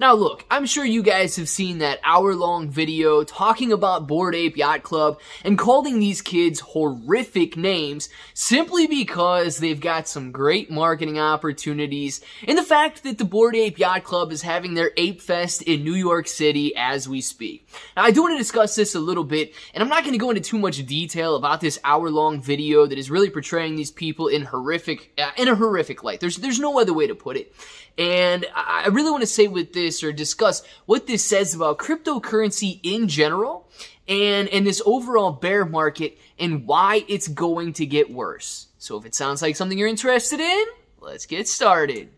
Now look, I'm sure you guys have seen that hour-long video talking about Bored Ape Yacht Club and calling these kids horrific names simply because they've got some great marketing opportunities and the fact that the Bored Ape Yacht Club is having their Ape Fest in New York City as we speak. Now I do want to discuss this a little bit and I'm not going to go into too much detail about this hour-long video that is really portraying these people in horrific, uh, in a horrific light. There's, there's no other way to put it. And I really want to say with this or discuss what this says about cryptocurrency in general and, and this overall bear market and why it's going to get worse. So if it sounds like something you're interested in, let's get started.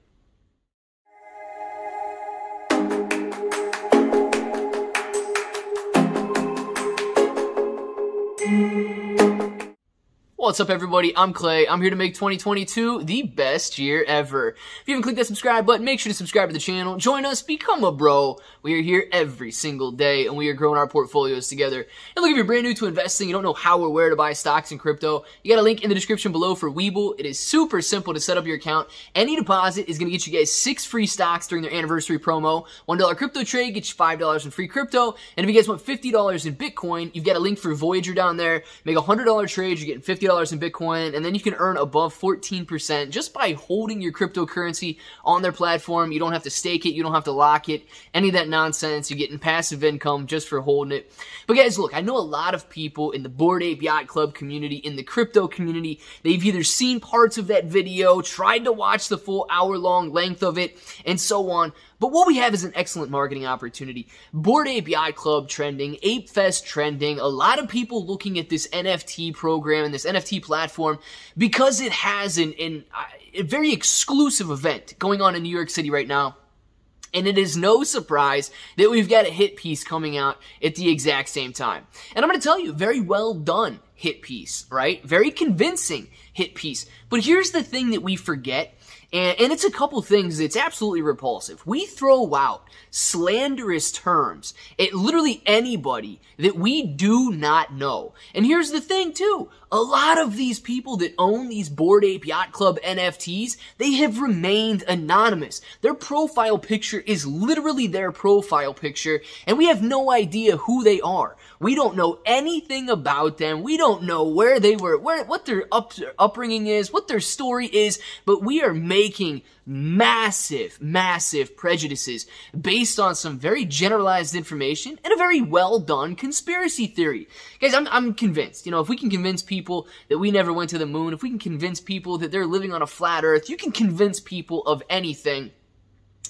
What's up everybody, I'm Clay. I'm here to make 2022 the best year ever. If you haven't clicked that subscribe button, make sure to subscribe to the channel, join us, become a bro. We are here every single day and we are growing our portfolios together. And look, if you're brand new to investing, you don't know how or where to buy stocks and crypto, you got a link in the description below for Webull. It is super simple to set up your account. Any deposit is going to get you guys six free stocks during their anniversary promo. $1 crypto trade gets you $5 in free crypto. And if you guys want $50 in Bitcoin, you've got a link for Voyager down there. Make a $100 trade, you're getting $50 in Bitcoin, and then you can earn above 14% just by holding your cryptocurrency on their platform. You don't have to stake it, you don't have to lock it, any of that nonsense. You're getting passive income just for holding it. But guys, look, I know a lot of people in the Bored Ape Yacht Club community, in the crypto community, they've either seen parts of that video, tried to watch the full hour long length of it, and so on. But what we have is an excellent marketing opportunity. Bored Ape Club trending, Ape Fest trending, a lot of people looking at this NFT program and this NFT platform because it has an, an uh, a very exclusive event going on in New York City right now. And it is no surprise that we've got a hit piece coming out at the exact same time. And I'm going to tell you, very well done hit piece, right? Very convincing hit piece. But here's the thing that we forget and, and it's a couple things that's absolutely repulsive. We throw out slanderous terms at literally anybody that we do not know. And here's the thing too. A lot of these people that own these Bored Ape Yacht Club NFTs, they have remained anonymous. Their profile picture is literally their profile picture, and we have no idea who they are. We don't know anything about them. We don't know where they were, where, what their up, upbringing is, what their story is, but we are making massive, massive prejudices based on some very generalized information and a very well done conspiracy theory. Guys, I'm, I'm convinced, you know, if we can convince people that we never went to the moon, if we can convince people that they're living on a flat earth, you can convince people of anything.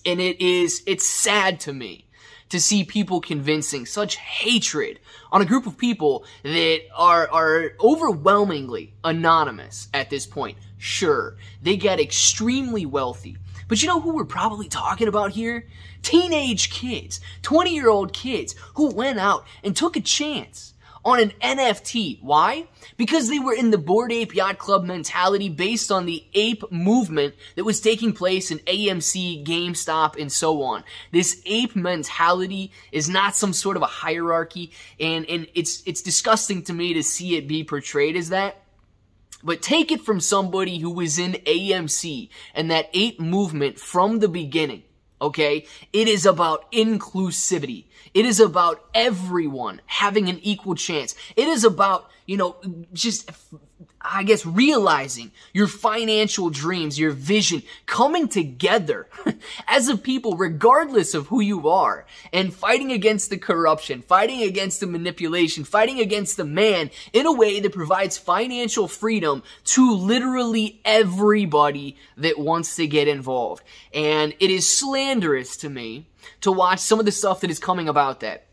And it is, it's sad to me to see people convincing such hatred on a group of people that are, are overwhelmingly anonymous at this point. Sure, they get extremely wealthy. But you know who we're probably talking about here? Teenage kids, 20 year old kids who went out and took a chance on an NFT. Why? Because they were in the Bored Ape Yacht Club mentality based on the ape movement that was taking place in AMC, GameStop, and so on. This ape mentality is not some sort of a hierarchy, and, and it's, it's disgusting to me to see it be portrayed as that. But take it from somebody who was in AMC and that ape movement from the beginning okay? It is about inclusivity. It is about everyone having an equal chance. It is about, you know, just I guess, realizing your financial dreams, your vision, coming together as a people, regardless of who you are, and fighting against the corruption, fighting against the manipulation, fighting against the man in a way that provides financial freedom to literally everybody that wants to get involved. And it is slanderous to me to watch some of the stuff that is coming about that.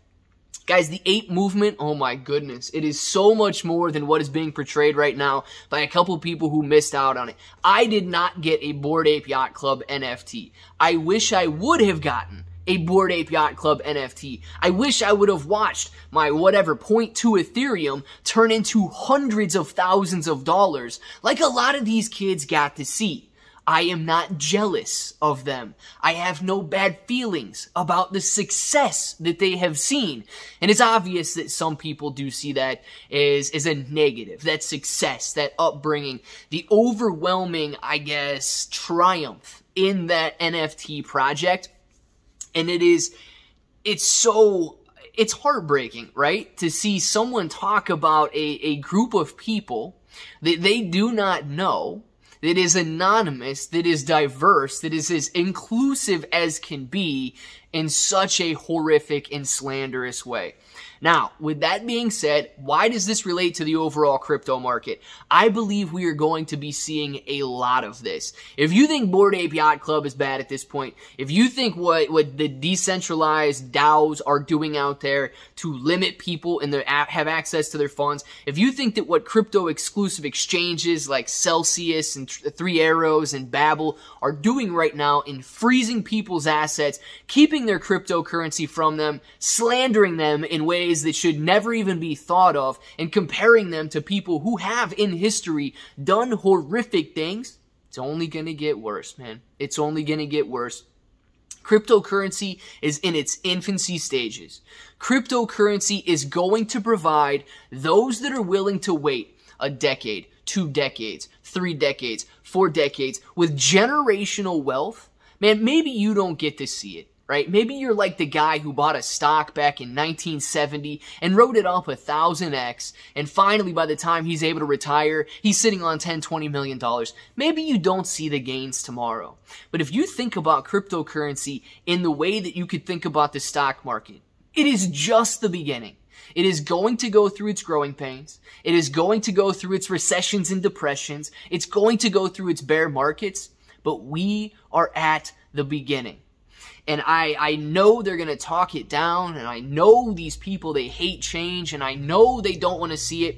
Guys, the ape movement, oh my goodness, it is so much more than what is being portrayed right now by a couple people who missed out on it. I did not get a Bored Ape Yacht Club NFT. I wish I would have gotten a Bored Ape Yacht Club NFT. I wish I would have watched my whatever 0.2 Ethereum turn into hundreds of thousands of dollars like a lot of these kids got to see. I am not jealous of them. I have no bad feelings about the success that they have seen. And it's obvious that some people do see that as, as a negative. That success, that upbringing, the overwhelming, I guess, triumph in that NFT project And it is, it's so, it's heartbreaking, right? To see someone talk about a, a group of people that they do not know, that is anonymous, that is diverse, that is as inclusive as can be in such a horrific and slanderous way. Now, with that being said, why does this relate to the overall crypto market? I believe we are going to be seeing a lot of this. If you think Bored Ape Yacht Club is bad at this point, if you think what, what the decentralized DAOs are doing out there to limit people and their have access to their funds, if you think that what crypto exclusive exchanges like Celsius and Three Arrows and Babel are doing right now in freezing people's assets, keeping their cryptocurrency from them, slandering them in ways ways that should never even be thought of and comparing them to people who have in history done horrific things, it's only gonna get worse, man. It's only gonna get worse. Cryptocurrency is in its infancy stages. Cryptocurrency is going to provide those that are willing to wait a decade, two decades, three decades, four decades with generational wealth. Man, maybe you don't get to see it right? Maybe you're like the guy who bought a stock back in 1970 and wrote it up a thousand X, and finally by the time he's able to retire, he's sitting on 10, 20 million dollars. Maybe you don't see the gains tomorrow. But if you think about cryptocurrency in the way that you could think about the stock market, it is just the beginning. It is going to go through its growing pains. It is going to go through its recessions and depressions. It's going to go through its bear markets, but we are at the beginning and I, I know they're going to talk it down and I know these people they hate change and I know they don't want to see it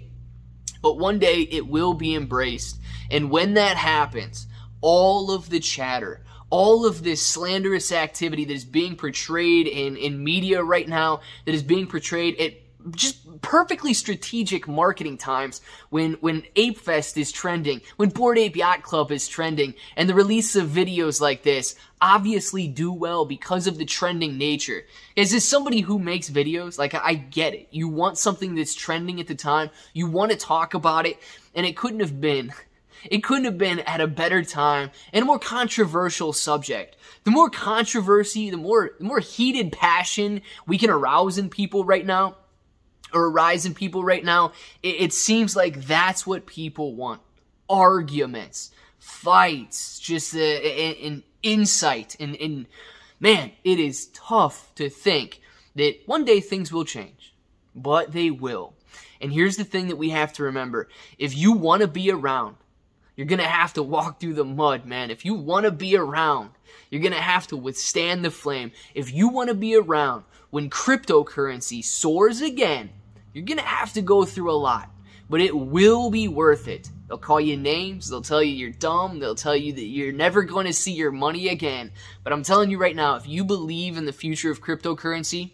but one day it will be embraced. And when that happens all of the chatter all of this slanderous activity that is being portrayed in, in media right now that is being portrayed at just perfectly strategic marketing times when when Ape Fest is trending, when Bored Ape Yacht Club is trending, and the release of videos like this obviously do well because of the trending nature. Is this somebody who makes videos? Like I get it. You want something that's trending at the time. You want to talk about it, and it couldn't have been it couldn't have been at a better time and a more controversial subject. The more controversy, the more the more heated passion we can arouse in people right now, or arise in people right now, it, it seems like that's what people want. Arguments, fights, just an insight. And, and man, it is tough to think that one day things will change, but they will. And here's the thing that we have to remember. If you want to be around, you're going to have to walk through the mud, man. If you want to be around, you're going to have to withstand the flame. If you want to be around when cryptocurrency soars again, you're gonna have to go through a lot, but it will be worth it. They'll call you names, they'll tell you you're dumb, they'll tell you that you're never going to see your money again. But I'm telling you right now, if you believe in the future of cryptocurrency,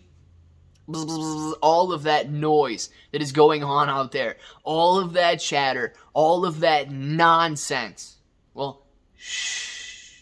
all of that noise that is going on out there, all of that chatter, all of that nonsense, well, shh,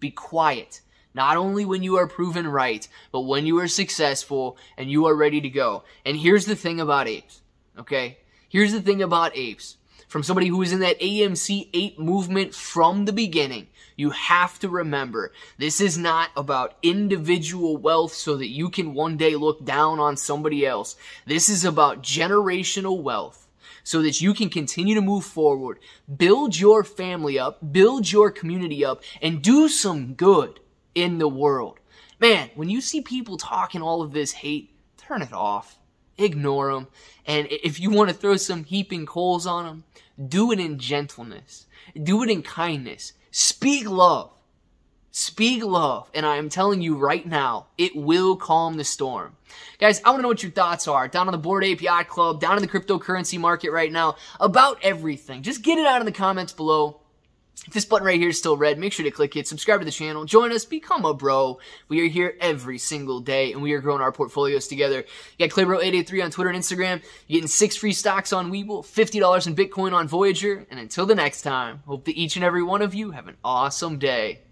be quiet not only when you are proven right, but when you are successful and you are ready to go. And here's the thing about apes, okay? Here's the thing about apes. From somebody who was in that AMC ape movement from the beginning, you have to remember this is not about individual wealth so that you can one day look down on somebody else. This is about generational wealth so that you can continue to move forward, build your family up, build your community up, and do some good in the world. Man, when you see people talking all of this hate, turn it off. Ignore them. And if you want to throw some heaping coals on them, do it in gentleness. Do it in kindness. Speak love. Speak love. And I am telling you right now, it will calm the storm. Guys, I want to know what your thoughts are down on the Board API Club, down in the cryptocurrency market right now, about everything. Just get it out in the comments below. If this button right here is still red, make sure to click it, subscribe to the channel, join us, become a bro. We are here every single day, and we are growing our portfolios together. You got Claybro883 on Twitter and Instagram. You're getting six free stocks on Webull, $50 in Bitcoin on Voyager, and until the next time, hope that each and every one of you have an awesome day.